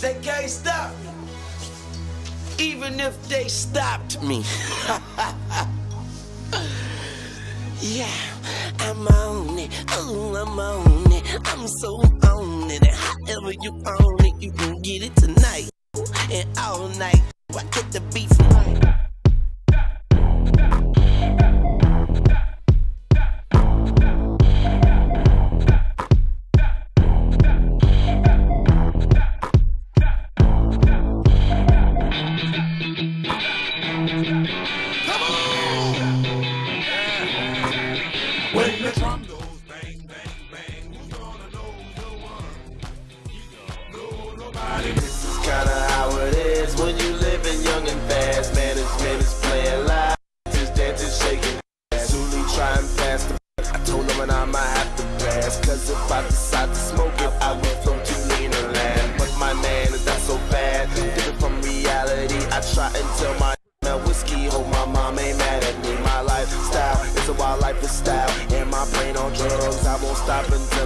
They can't stop me. Even if they stopped me. yeah, I'm on it. Oh, I'm on it. I'm so on it. And however you own it, you can get it tonight and all night. I get the beat from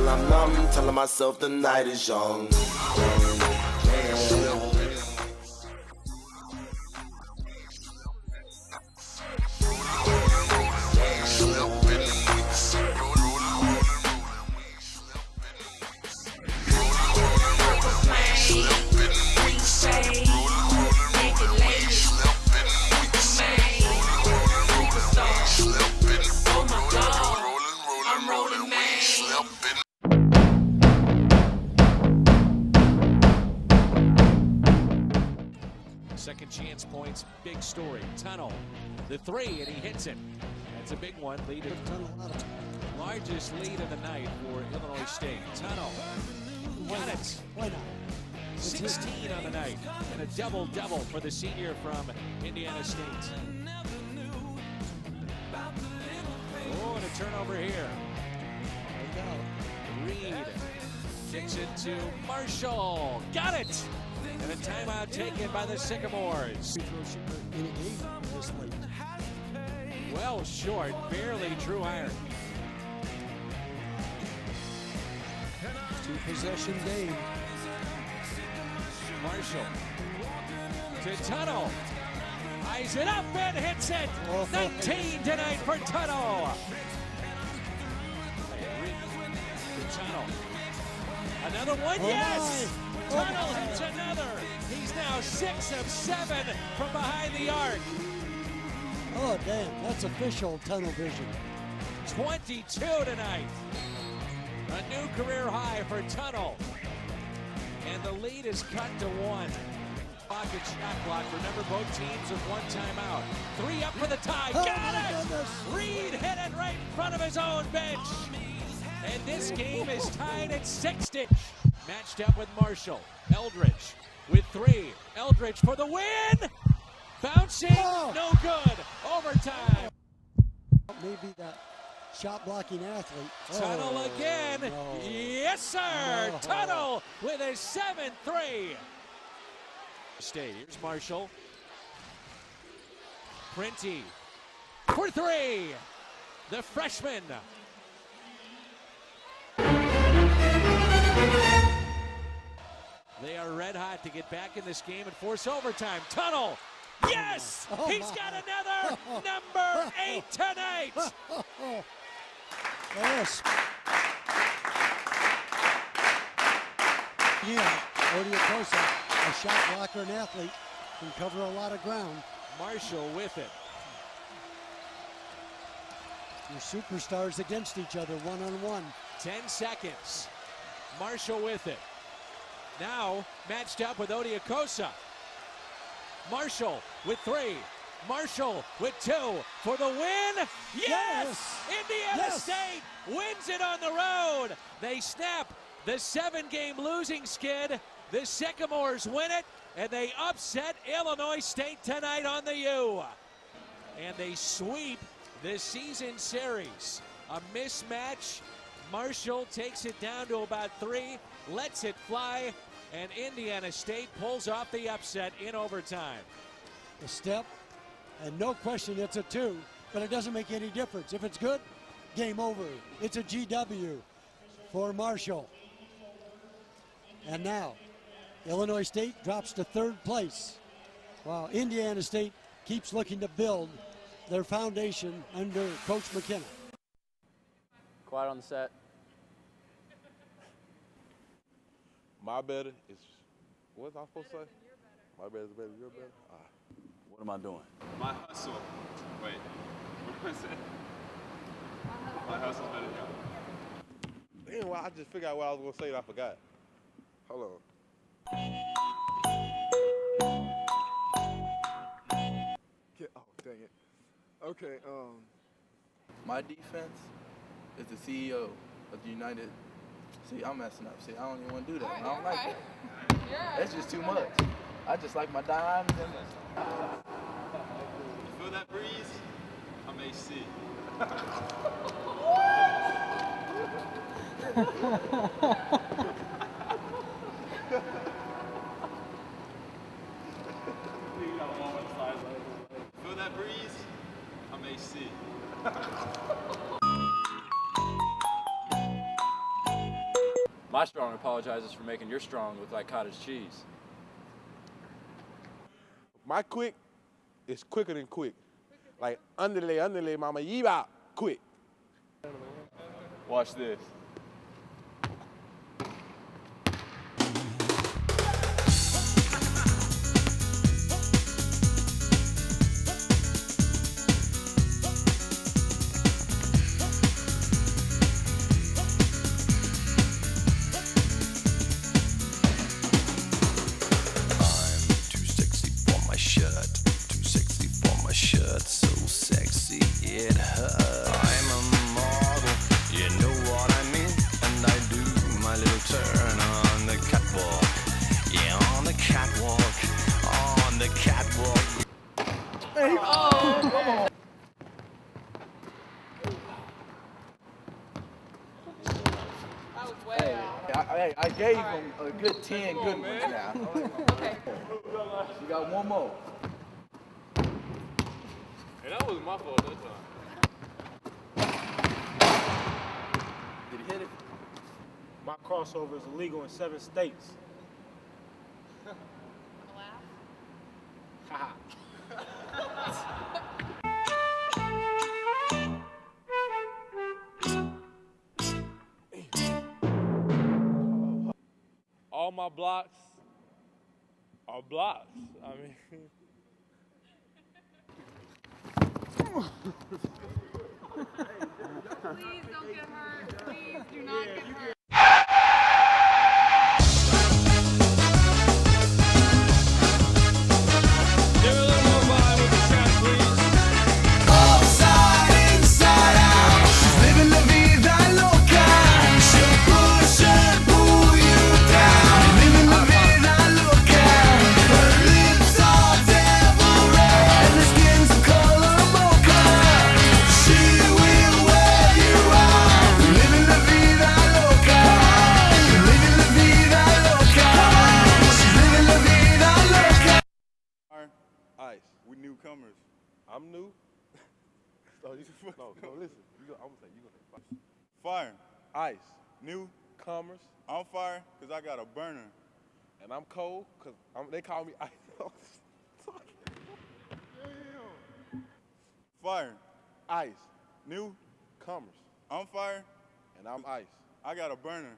until I'm numb. Telling myself the night is young. Three, and he hits it. That's a big one. Lead largest lead of the night for Illinois State. Tunnell, got it. Why not? 16 on the night, and a double double for the senior from Indiana State. Oh, and a turnover here. Reed kicks it to Marshall. Got it! And a timeout taken by the Sycamores. Free throw shooter in a game this late. Well short, barely drew iron. Two possession game. Marshall to Tuttle. Eyes it up and hits it. Oh. 19 tonight for Tuttle. Tuttle. Another one, Oh yes! my. Oh hits another. He's now six of seven from behind the arc. Oh, damn. That's official tunnel vision. 22 tonight. A new career high for Tunnell. And the lead is cut to one. Pocket shot clock. Remember, both teams with one timeout. Three up for the tie. Oh, Got it! goodness. Reed hit it right in front of his own bench. And this game is tied at 60. Matched up with Marshall. Eldridge with three. Eldridge for the win! Bouncing, Oh. no good. Overtime. Maybe that shot blocking athlete. Tuttle Oh, again. no. Yes, sir. No. Tuttle with a 7 3. Stay. Here's Marshall. Printy for three. The freshman. They are red hot to get back in this game and force overtime. Tunnell. Yes! Oh, He's got another number eight tonight. Yes. Yeah, Odiakosa, a shot blocker and athlete, can cover a lot of ground. Marshall with it. Your superstars against each other, one on one. 10 seconds. Marshall with it. Now matched up with Odiakosa. Marshall with three. Marshall with two for the win. Yes! Yes! Indiana Yes! State wins it on the road. They snap the seven game losing skid. The Sycamores win it, and they upset Illinois State tonight on the U. And they sweep the season series. A mismatch. Marshall takes it down to about three, lets it fly, and Indiana State pulls off the upset in overtime. A step, and no question it's a two, but it doesn't make any difference. If it's good, game over. It's a GW for Marshall. And now, Illinois State drops to third place, while Indiana State keeps looking to build their foundation under Coach McKenna. Quiet on the set. My better is what was I supposed to say? My better is better, your better. Ah. What am I doing? My hustle. Wait. What was it? My hustle's better than yours. Damn, well, I just figured out what I was gonna say and I forgot. Hold on. Get, oh, dang it. Okay, um, My defense is the CEO of the United. See, I'm messing up. See, I don't even want to do that. I don't like that. That's just too much. I just like my dimes and Feel that breeze? I'm AC. Feel that breeze? I'm AC. My strong apologizes for making your strong look like cottage cheese. My quick is quicker than quick. Like underlay, underlay, mama, yeebop, quick. Watch this. Sexy it hurts. I'm a model. You know what I mean? And I do my little turn on the catwalk. Yeah, on the catwalk. On the catwalk. Hey. Oh, I, I, I gave him a good 10 good ones now. okay. You got one more. And that was my fault that time. Did he hit it? My crossover is illegal in seven states. Haha. All my blocks are blocks. I mean, Please don't get hurt. Please do not get hurt. I'm new. So oh, you no, no, listen. You go, I'm gonna say you gonna say Fire. ice. New. Commerce. I'm fire because I got a burner. And I'm cold because they call me ice. Fire. ice. New. Commerce. I'm fire. And I'm ice. I got a burner.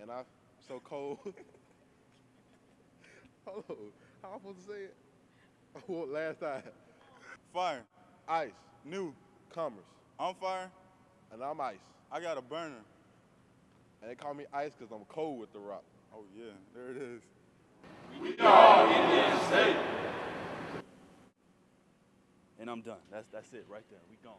And I'm so cold. Hold on. How am I supposed to say it? Last time. Fire. Ice. New. Commerce. I'm fire. And I'm ice. I got a burner. And they call me ice because I'm cold with the rock. Oh yeah, there it is. And I'm done. That's that's it right there. We gone.